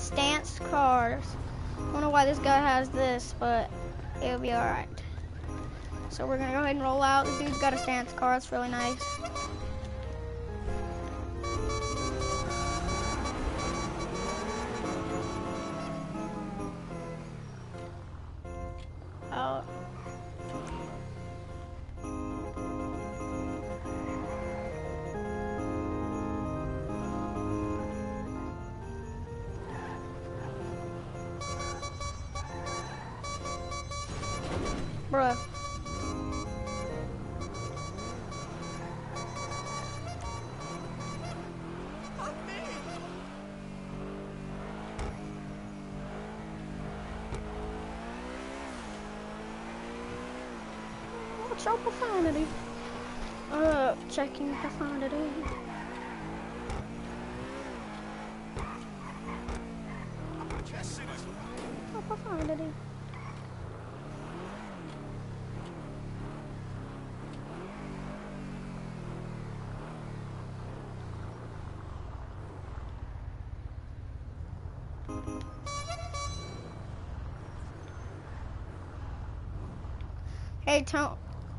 stance cars. I don't know why this guy has this, but it'll be alright. So we're gonna go ahead and roll out. This dude's got a stance car, it's really nice. Bruh. What's your profanity? Uh, checking profanity. Oh, profanity. Hey, Tone,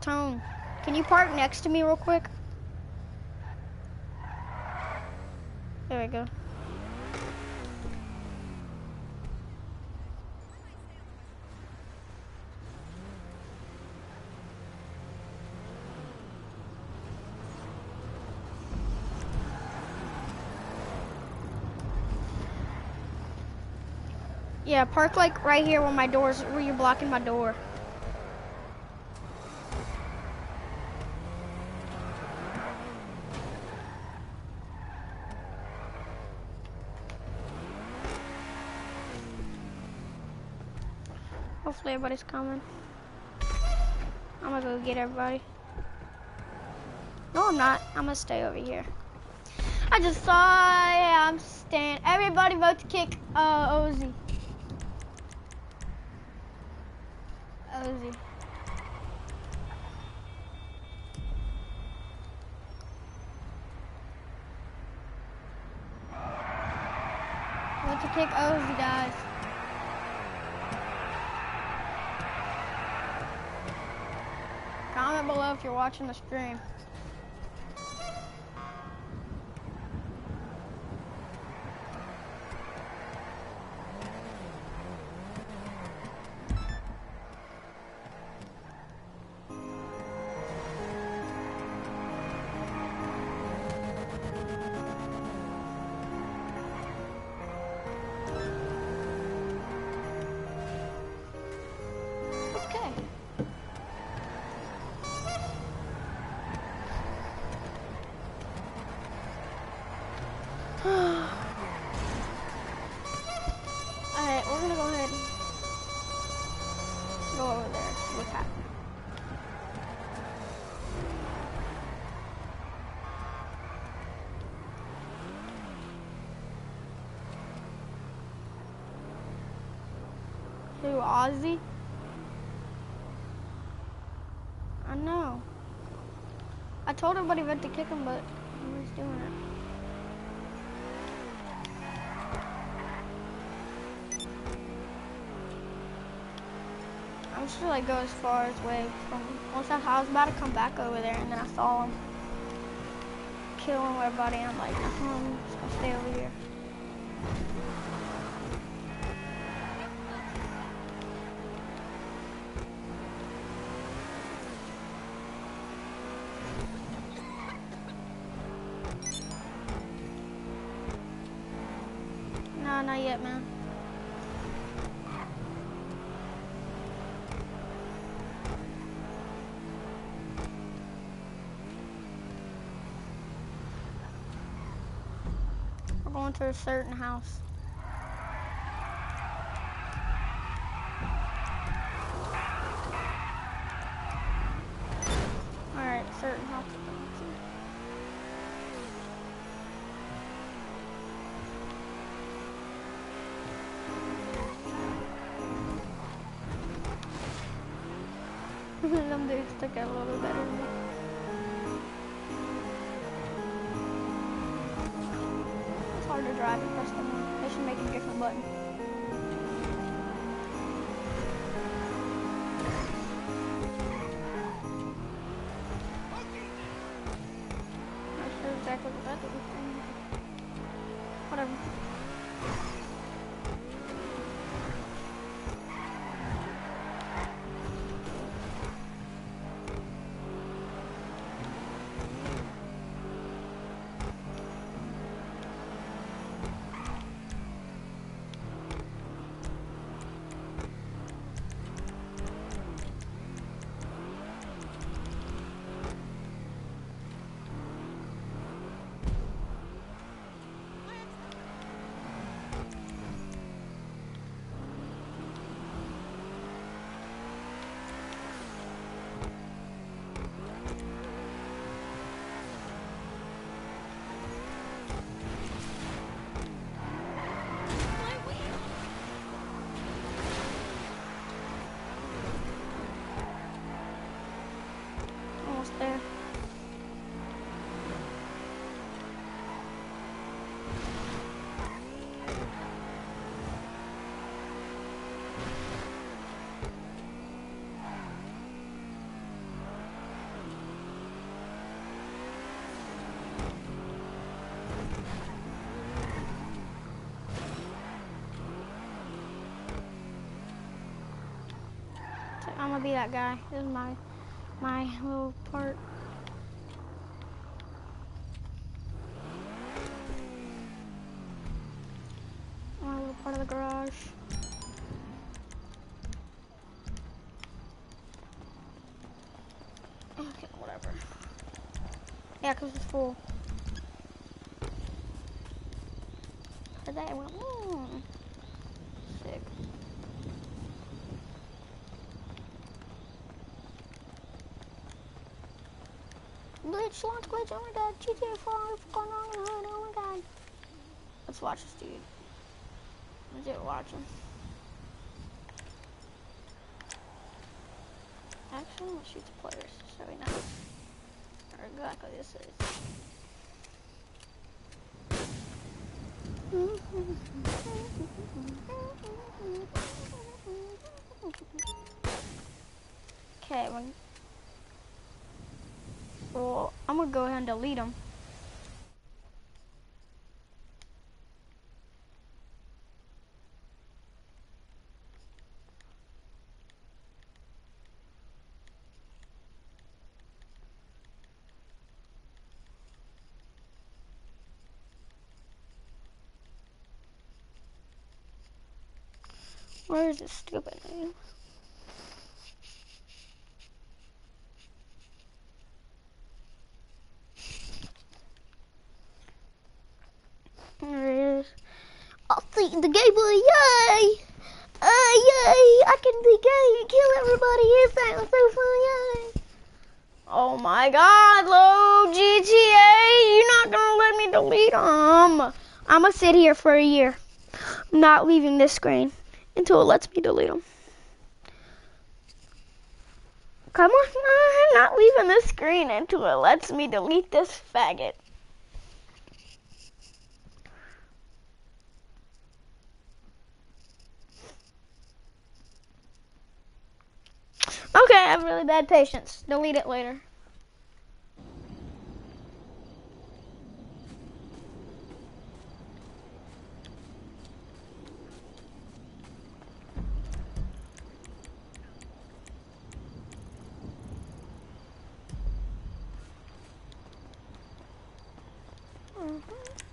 Tone, can you park next to me real quick? There we go. Yeah, park like right here where my door's, where you're blocking my door. Hopefully everybody's coming. I'm gonna go get everybody. No, I'm not. I'm gonna stay over here. I just saw, yeah, I'm staying. Everybody vote to kick uh, Ozzy. Ozzy. Vote to kick Ozzy, guys. Comment below if you're watching the stream. Who, Ozzy? I know. I told everybody about to kick him, but nobody's doing it. I'm gonna like go as far as way from. Once I, I was about to come back over there, and then I saw him killing everybody. I'm like, "Hmm, I'm just gonna stay over here. Not yet, man. We're going to a certain house. Them dudes took it a little better. It's hard to drive across the moon. They should make a different button. There. I'm gonna be that guy. This is my my little part. My little part of the garage. Okay, whatever. Yeah, 'cause it's full. For that, I went, hmm. Glitch, launch glitch, oh my god, GTA 4, what's going on in the hood, oh my god. Let's watch this dude. Let's it, watch him. Actually, let's shoot the players, so we know exactly this is. Okay, well, I'm gonna go ahead and delete them. Where is this stupid name? There it is. The gay boy, yay! Uh, yay! I can be gay and kill everybody. It sounds so fun, yay! Oh my god, low GTA! You're not gonna let me delete them. I'm gonna sit here for a year. Not leaving this screen until it lets me delete them. Come on, I'm not leaving this screen until it lets me delete this faggot. Okay, I have really bad patience. Delete it later. Mhm.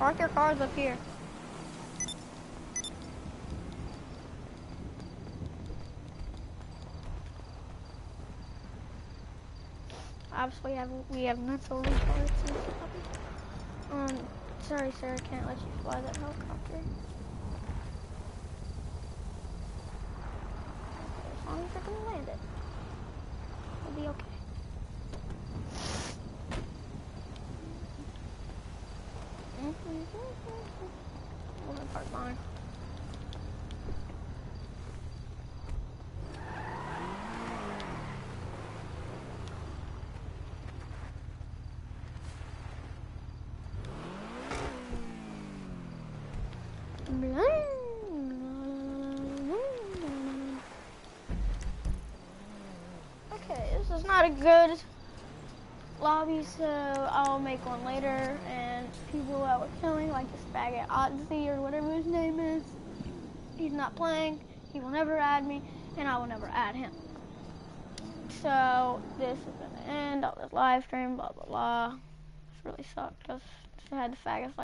Park your cars up here. Obviously, we have we have mental stuff. Um, sorry, sir, I can't let you fly that helicopter. As long as I can land it. A good lobby, so I'll make one later. And people that were killing, like this faggot Odyssey or whatever his name is, he's not playing. He will never add me, and I will never add him. So this is gonna end of this live stream. Blah blah blah. This really sucked I had the faggots like.